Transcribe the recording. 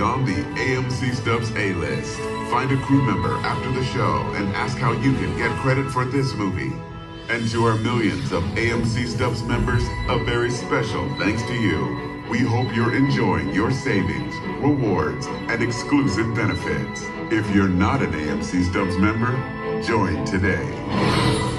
AMC Stubs A-List. Find a crew member after the show and ask how you can get credit for this movie. And to our millions of AMC Stubs members, a very special thanks to you. We hope you're enjoying your savings, rewards, and exclusive benefits. If you're not an AMC Stubs member, join today.